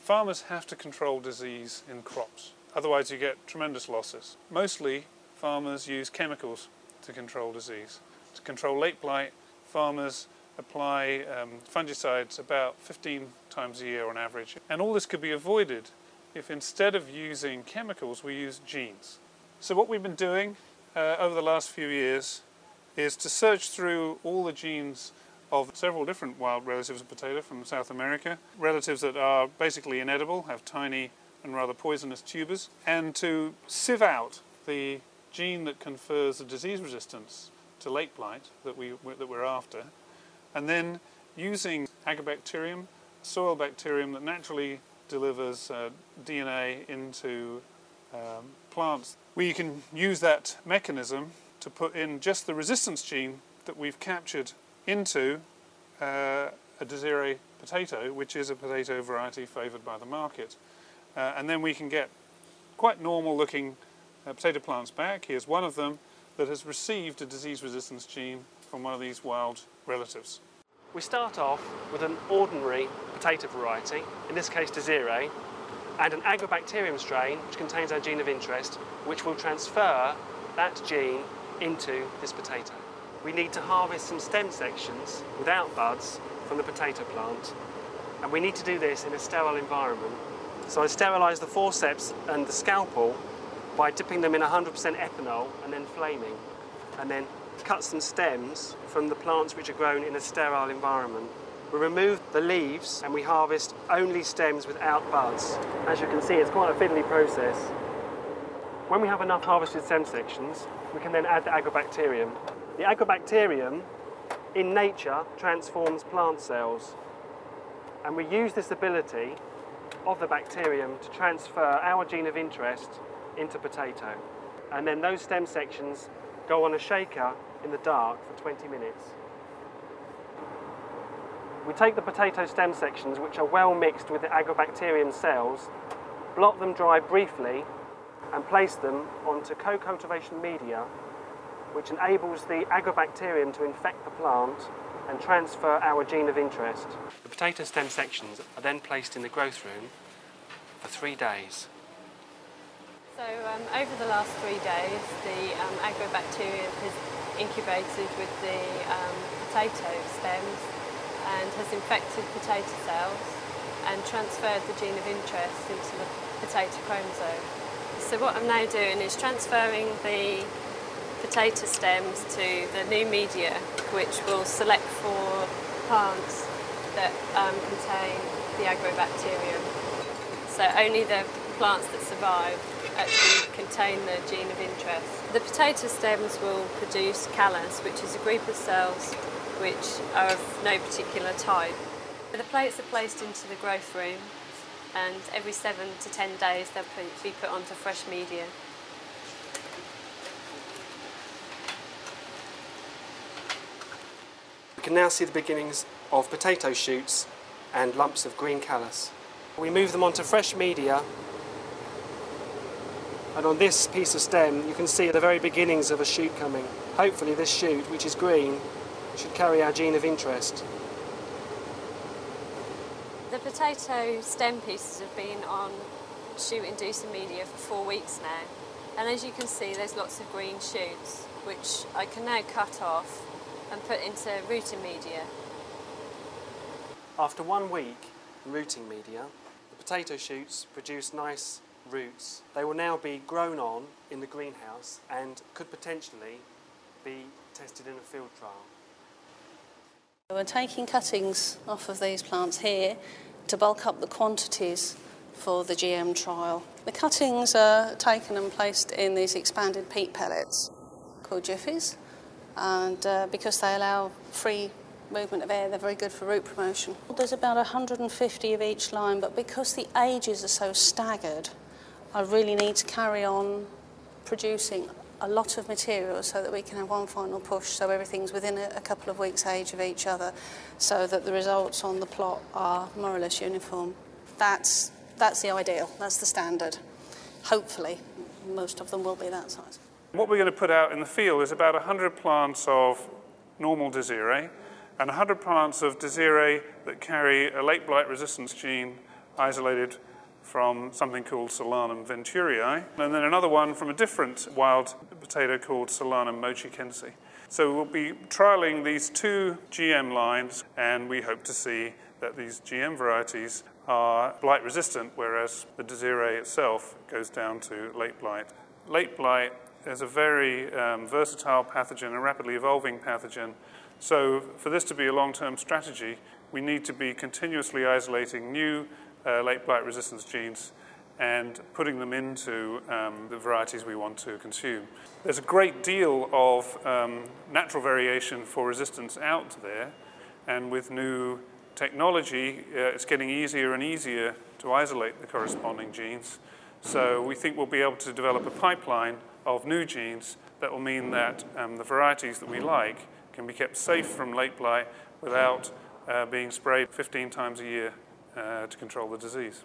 farmers have to control disease in crops, otherwise you get tremendous losses. Mostly farmers use chemicals to control disease. To control late blight, farmers apply um, fungicides about 15 times a year on average. And all this could be avoided if instead of using chemicals, we use genes. So what we've been doing uh, over the last few years is to search through all the genes of several different wild relatives of potato from South America, relatives that are basically inedible, have tiny and rather poisonous tubers, and to sieve out the gene that confers the disease resistance to late blight that, we, that we're after, and then using agrobacterium, soil bacterium that naturally delivers uh, DNA into um, plants, we can use that mechanism to put in just the resistance gene that we've captured into uh, a Desiree potato, which is a potato variety favoured by the market. Uh, and then we can get quite normal looking uh, potato plants back. Here's one of them that has received a disease resistance gene from one of these wild relatives. We start off with an ordinary potato variety, in this case Desiree, and an agrobacterium strain which contains our gene of interest, which will transfer that gene into this potato. We need to harvest some stem sections without buds from the potato plant, and we need to do this in a sterile environment. So I sterilise the forceps and the scalpel by dipping them in 100% ethanol and then flaming, and then cut some stems from the plants which are grown in a sterile environment. We remove the leaves and we harvest only stems without buds. As you can see, it's quite a fiddly process. When we have enough harvested stem sections, we can then add the agrobacterium. The agrobacterium, in nature, transforms plant cells. And we use this ability of the bacterium to transfer our gene of interest into potato. And then those stem sections go on a shaker in the dark for 20 minutes. We take the potato stem sections, which are well mixed with the agrobacterium cells, blot them dry briefly, and place them onto co-cultivation media, which enables the agrobacterium to infect the plant and transfer our gene of interest. The potato stem sections are then placed in the growth room for three days. So um, over the last three days, the um, agrobacterium has incubated with the um, potato stems and has infected potato cells and transferred the gene of interest into the potato chromosome. So what I'm now doing is transferring the potato stems to the new media which will select for plants that um, contain the agrobacterium. So only the plants that survive actually contain the gene of interest. The potato stems will produce callus, which is a group of cells which are of no particular type. The plates are placed into the growth room and every seven to ten days they'll be put onto fresh media. We can now see the beginnings of potato shoots and lumps of green callus. We move them onto fresh media and on this piece of stem you can see the very beginnings of a shoot coming. Hopefully this shoot, which is green, should carry our gene of interest. The potato stem pieces have been on shoot inducing media for four weeks now and as you can see there's lots of green shoots which I can now cut off and put into rooting media. After one week in rooting media, the potato shoots produce nice roots. They will now be grown on in the greenhouse and could potentially be tested in a field trial. We're taking cuttings off of these plants here to bulk up the quantities for the GM trial. The cuttings are taken and placed in these expanded peat pellets called jiffies and uh, because they allow free movement of air, they're very good for root promotion. There's about 150 of each line, but because the ages are so staggered, I really need to carry on producing a lot of material so that we can have one final push so everything's within a, a couple of weeks age of each other so that the results on the plot are more or less uniform. That's, that's the ideal, that's the standard. Hopefully, most of them will be that size. What we're going to put out in the field is about 100 plants of normal Desiree and 100 plants of Desiree that carry a late blight resistance gene isolated from something called Solanum venturii, and then another one from a different wild potato called Solanum mochicense. So we'll be trialling these two GM lines, and we hope to see that these GM varieties are blight resistant, whereas the Desiree itself goes down to late blight. Late blight is a very um, versatile pathogen, a rapidly evolving pathogen. So for this to be a long-term strategy, we need to be continuously isolating new uh, late blight resistance genes and putting them into um, the varieties we want to consume. There's a great deal of um, natural variation for resistance out there, and with new technology, uh, it's getting easier and easier to isolate the corresponding genes. So we think we'll be able to develop a pipeline of new genes that will mean that um, the varieties that we like can be kept safe from late blight without uh, being sprayed 15 times a year uh, to control the disease.